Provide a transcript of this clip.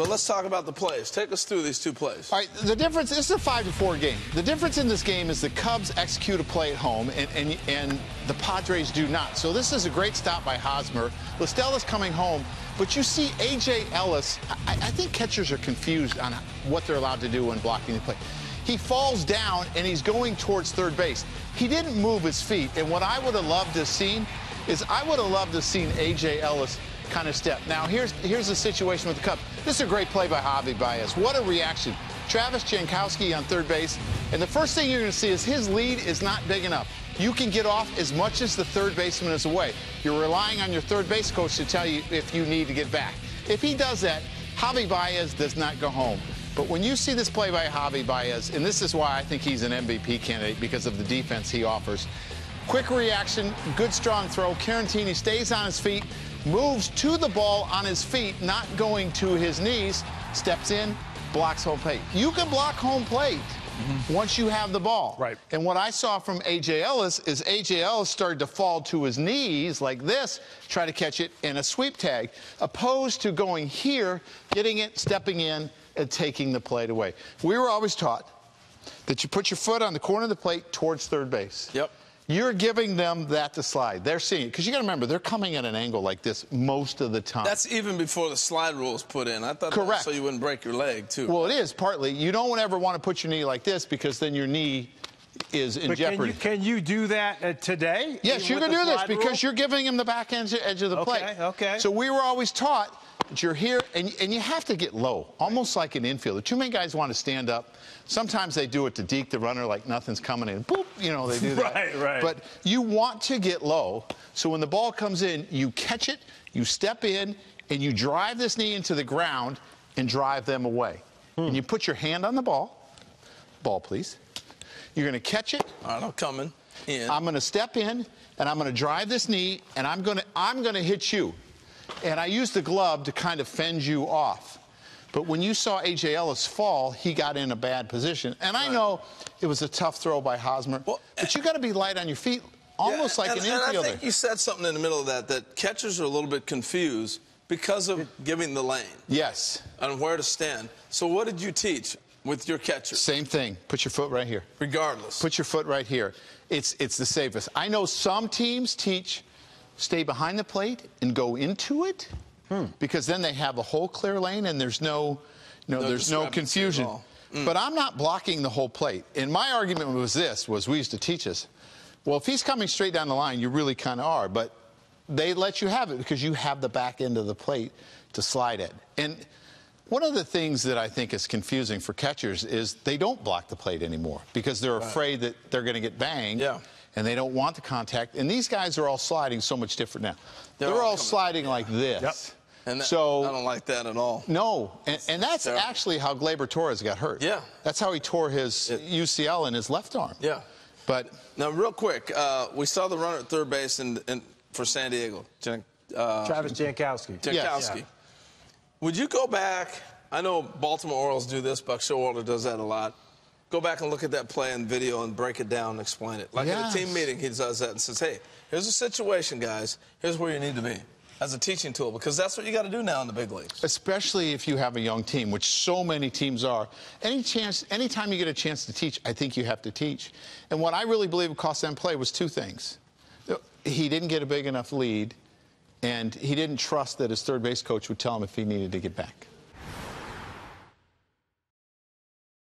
But let's talk about the plays. Take us through these two plays. All right, the difference, this is a 5 to 4 game. The difference in this game is the Cubs execute a play at home, and, and, and the Padres do not. So this is a great stop by Hosmer. La Stella's coming home, but you see A.J. Ellis. I, I think catchers are confused on what they're allowed to do when blocking the play. He falls down, and he's going towards third base. He didn't move his feet, and what I would have loved to have seen is I would have loved to have seen A.J. Ellis kind of step. Now, here's here's the situation with the Cubs. This is a great play by Javi Baez. What a reaction. Travis Jankowski on third base. And the first thing you're going to see is his lead is not big enough. You can get off as much as the third baseman is away. You're relying on your third base coach to tell you if you need to get back. If he does that, Javi Baez does not go home. But when you see this play by Javi Baez, and this is why I think he's an MVP candidate because of the defense he offers. Quick reaction, good strong throw. Caratini stays on his feet, moves to the ball on his feet, not going to his knees, steps in, blocks home plate. You can block home plate mm-hmm. once you have the ball. Right. And what I saw from A.J. Ellis is A.J. Ellis started to fall to his knees like this, try to catch it in a sweep tag, opposed to going here, getting it, stepping in, and taking the plate away. We were always taught that you put your foot on the corner of the plate towards third base. Yep. You're giving them that to slide. They're seeing it. Because you got to remember, they're coming at an angle like this most of the time. That's even before the slide rule is put in. I thought Correct. so you wouldn't break your leg, too. Well, it is partly. You don't ever want to put your knee like this because then your knee is in but jeopardy. Can you, can you do that uh, today? Yes, you can do this because rule? you're giving him the back edge, edge of the okay, plate. Okay, okay. So we were always taught that you're here and, and you have to get low, almost like an infielder. Too many guys want to stand up Sometimes they do it to deke the runner like nothing's coming in. Boop, you know, they do that. right, right. But you want to get low. So when the ball comes in, you catch it, you step in, and you drive this knee into the ground and drive them away. Hmm. And you put your hand on the ball. Ball, please. You're going to catch it. All right, I'm coming in. I'm going to step in, and I'm going to drive this knee, and I'm going to I'm going to hit you. And I use the glove to kind of fend you off. But when you saw A.J. Ellis fall, he got in a bad position. And I know it was a tough throw by Hosmer, well, but you got to be light on your feet, almost yeah, like and, an infielder. And I think you said something in the middle of that, that catchers are a little bit confused because of giving the lane. Yes. And where to stand. So what did you teach with your catcher? Same thing. Put your foot right here. Regardless. Put your foot right here. It's, it's the safest. I know some teams teach stay behind the plate and go into it. Hmm. Because then they have a whole clear lane and there's no, you know, no there's no confusion. Mm. But I'm not blocking the whole plate. And my argument was this, was we used to teach us, well, if he's coming straight down the line, you really kind of are. But they let you have it because you have the back end of the plate to slide it. And one of the things that I think is confusing for catchers is they don't block the plate anymore because they're afraid that they're going to get banged. Yeah. And they don't want the contact. And these guys are all sliding so much different now. They're, they're all, all sliding like this. Yep. And that, so I don't like that at all. No, and, and that's Terrible. actually how Gleyber Torres got hurt. Yeah, that's how he tore his it, UCL in his left arm. Yeah, but now real quick, uh, we saw the runner at third base in, in for San Diego, Jan, uh, Travis Jankowski. Jankowski. Yes. Yeah. Would you go back? I know Baltimore Orioles do this. Buck Showalter does that a lot. Go back and look at that play and video and break it down and explain it. Like yes. at a team meeting, he does that and says, "Hey, here's a situation, guys. Here's where you need to be." as a teaching tool because that's what you got to do now in the big leagues. Especially if you have a young team, which so many teams are. Any chance, anytime you get a chance to teach, I think you have to teach. And what I really believe cost them play was two things. He didn't get a big enough lead, and he didn't trust that his third base coach would tell him if he needed to get back.